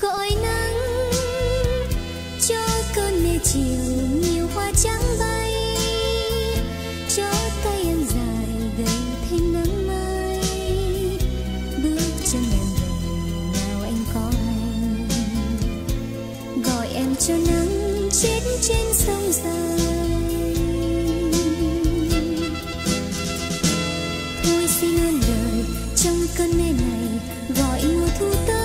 gọi nắng cho cơn mê chiều nhiều hoa trắng bay. cơn mê này gọi mùa thu tới.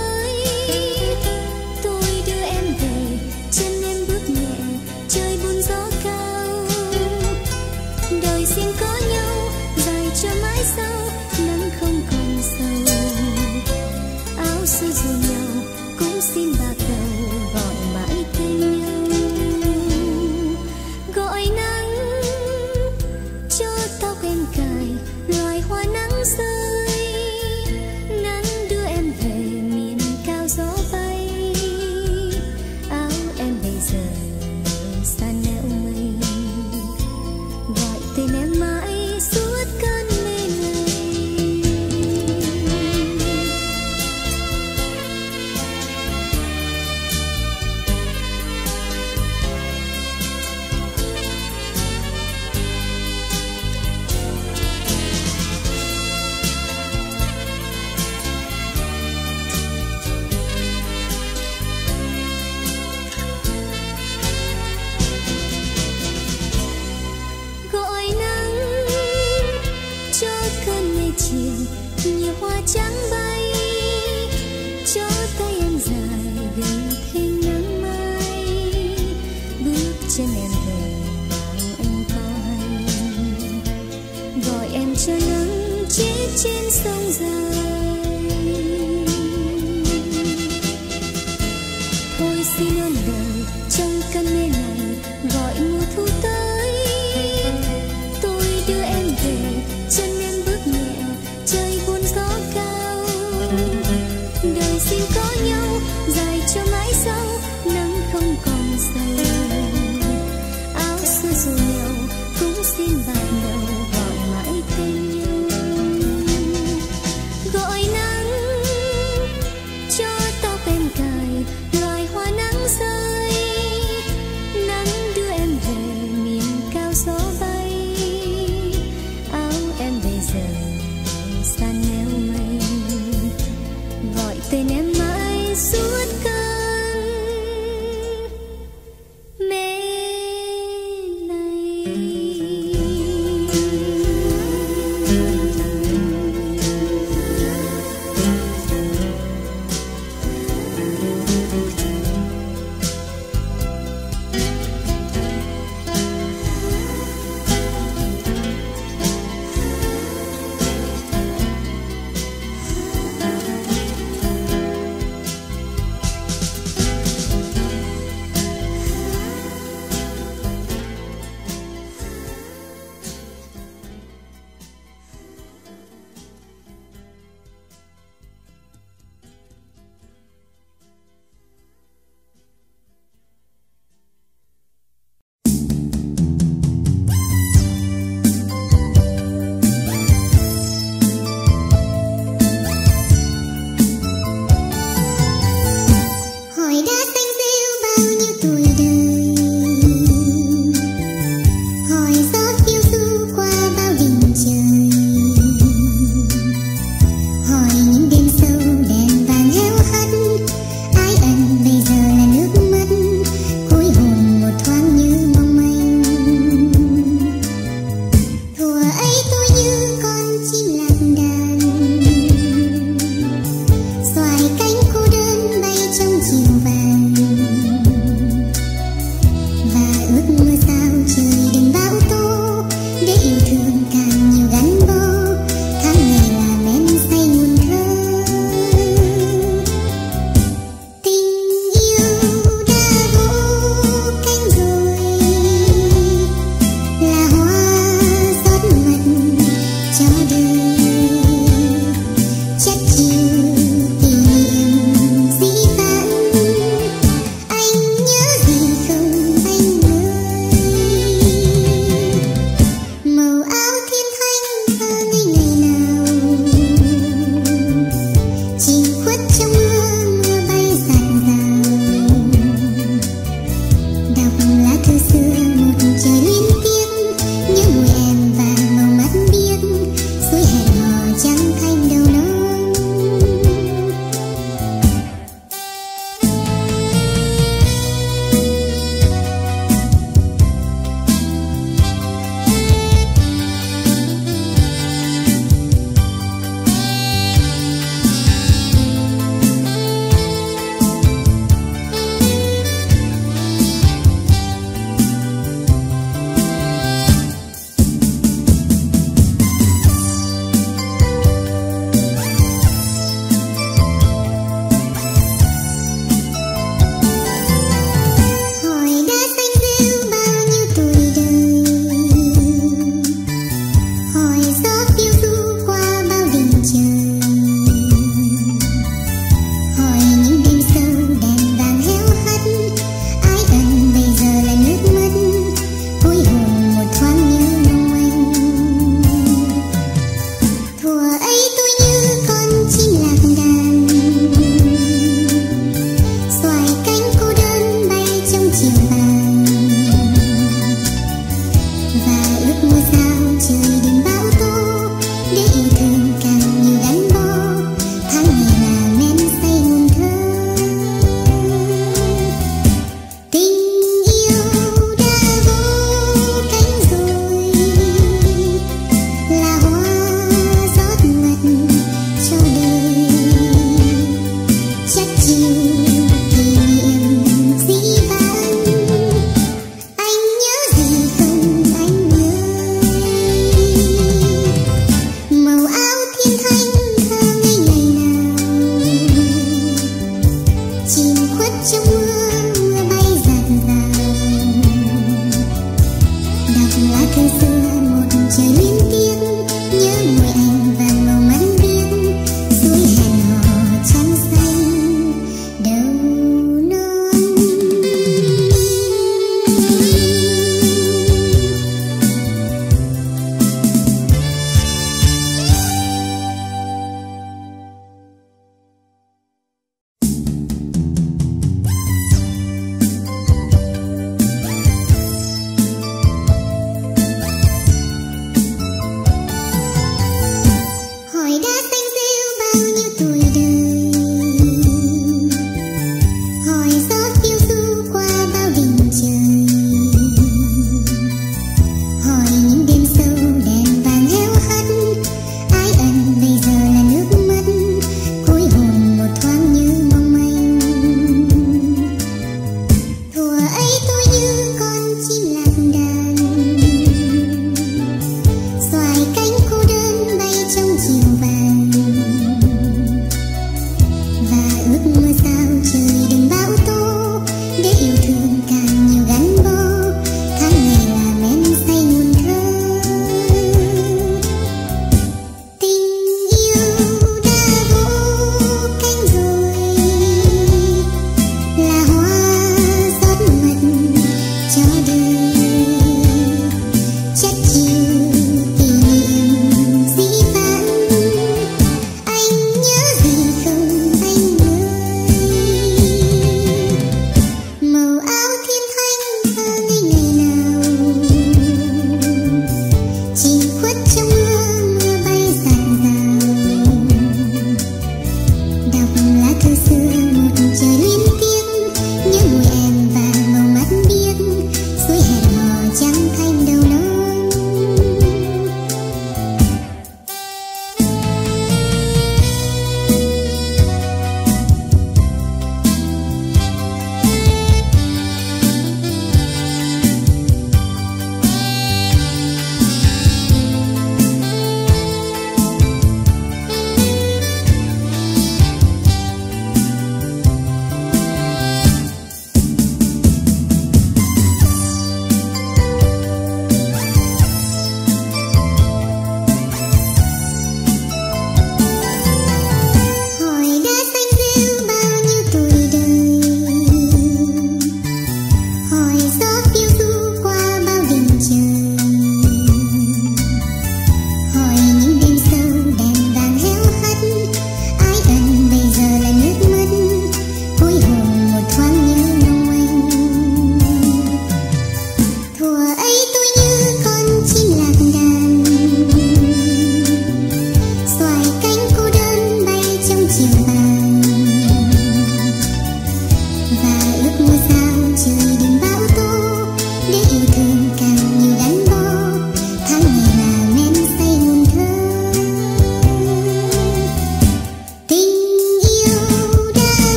so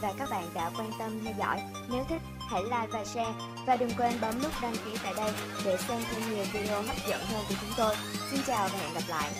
và các bạn đã quan tâm theo dõi. Nếu thích, hãy like và share và đừng quên bấm nút đăng ký tại đây để xem thêm nhiều video hấp dẫn hơn của chúng tôi. Xin chào và hẹn gặp lại.